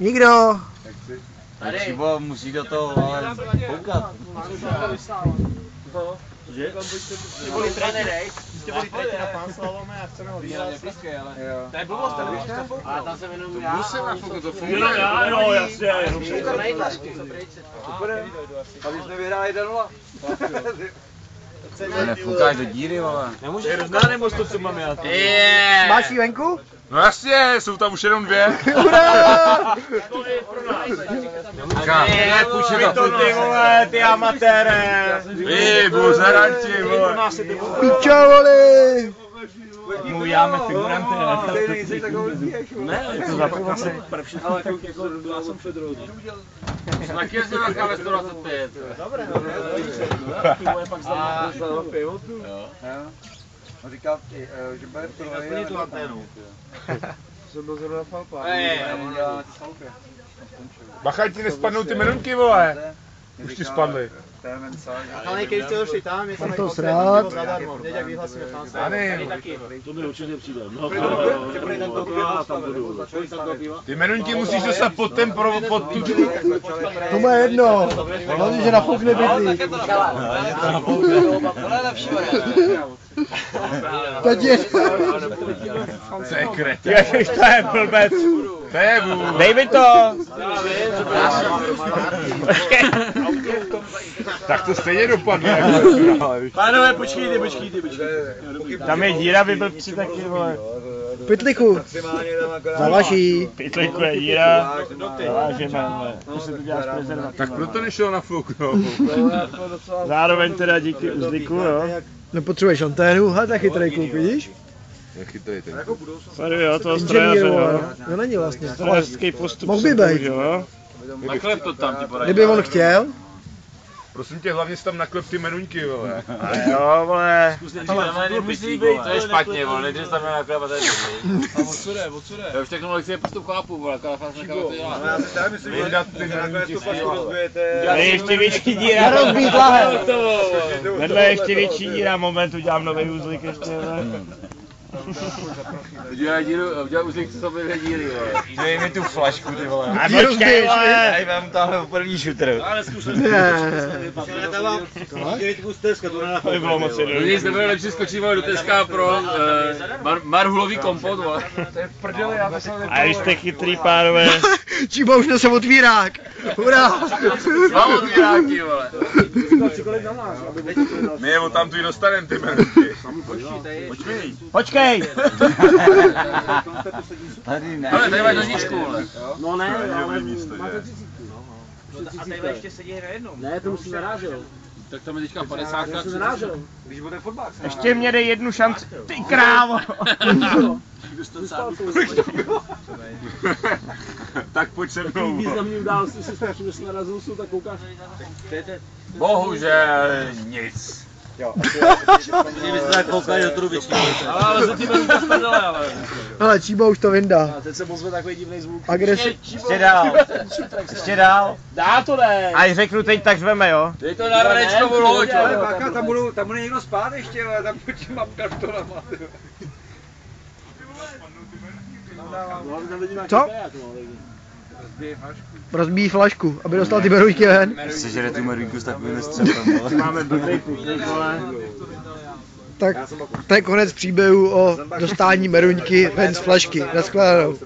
Nikdo. Šibo musí do toho ale koukat. Jste byli trenérek, jste byli trenér na pán Slalome a chceme ho vyhrát. To je blbost, to víš, A tam jsem jenom já. Musím nafouknout, to funguje. Já, jo, jasně, je to nejtlačky. A my jsme vyhráli 1-0. Nefoukáš do díry, vole. Nemůžeš rozná nebo to, co mám já. Máš jí venku? No jasně, jsou tam už jenom dvě. Hurá! Ne, půjče to. ty vole, ty amatére. Vy, buzeranti, vole. Pičo, voli! Mu uděláme figuranty. Ne, To zapomněl jsem. Ale jako já jsem Federer. Taky jezdil na káve 125. A On říkal, eh, že bude pro Plně tu anténu. Jsem byl zrovna falpa. Ej, On dělá na ty salupy. Bacha, ti nespadnou ty menunky, vole. Už ti spadly. Ale když jste došli tam, je to jako srát. jak vyhlasíme tam. To mi určitě přijde. No, to to? Ty menunky musíš dostat pod ten pro, pod tu... To má jedno. Hlavně, že nafoukne bydlí. Tohle je lepší. Teď je... To je kretě. Ježiš, to je blbec. To je. Dej mi to. Tak to stejně dopadne. jako. Pánové, počkejte, počkejte, počkejte. Tam je díra, vy blbci taky, vole. Pytliku. Zavaží. Pytlíku je díra. Zavážeme, vole. To se to dělá z prezervativy. Tak proto nešel na fouknout. Zároveň teda díky uzlíku, jo. Nepotřebuješ anténu, hele, tak chytrý kluk, vidíš? Je chytrý ten. Tady jo, toho strojaře, jo. vole. To není vlastně. Strojařský postup. Mohl by být. jo. Naklep to tam ti Kdyby on chtěl, Prosím tě, hlavně si tam naklep ty menuňky, vole. A jo, vole. To je špatně, vole, nejdřív tam na chleba tady. A odsud odsud Já už takovou lekci postup chápu, vole, ale fakt nechápu to dělat. Vyndat ty menuňky z toho. Tady je ještě větší díra. nerozbít lahev. Vedle je ještě větší díra, moment, udělám nový uzlík ještě, vole. Udělaj díru, udělaj uzlík co sobě dvě díry, vole. Dej mi tu flašku, ty vole. A počkej, vole. Já jí vám tahle první šutr. ne. To by bylo moc No jednoduché. nic, nebude lepší skočit do Teska pro eh, mar, marhulový kompot, vole. To je v prdeli, já to jsem A jste chytrý pánové. Číba už nese otvírák. Hurá. Mám otvíráky, vole. My je tam tu dostaneme ty menuňky. Počkej. Tady ne. Ale tady máš nožičku, vole. No ne, ale místo, že? A tady ještě sedí na jednom. Ne, to musí narážel. Tak tam je teďka 50 Narážel. Když bude fotbal, Ještě mě dej jednu šanci. Ty krávo. tak pojď se mnou. Významný události se strašně, že narazil, jsou tak koukáš. Bohužel nic. Tak koukali do trubičky. Ale za tím je to prdele, ale. Hele, Číba už to vyndá. A teď se pozve takový divný zvuk. Agresi... Ještě dál. Ještě dál. Dá to ne. A řeknu teď, tak řveme, jo. Dej to na ranečkovou loď, Ale bacha, tam, budou, tam bude někdo spát ještě, ale tam pod těma kartonama. ty vole. Co? Rozbíjí flašku, aby dostal ty berujky ven. Sežere tu merinku s takovým střepem, vole. Máme blbý piknik, vole. Tak to je konec příběhu o dostání meruňky ven z flašky. Naschledanou.